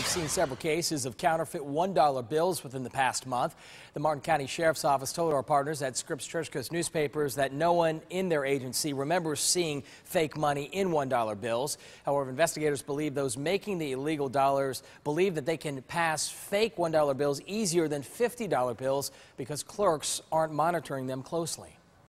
We've seen several cases of counterfeit $1 bills within the past month. The Martin County Sheriff's Office told our partners at Scripps Treasure Coast newspapers that no one in their agency remembers seeing fake money in $1 bills. However, investigators believe those making the illegal dollars believe that they can pass fake $1 bills easier than $50 bills because clerks aren't monitoring them closely.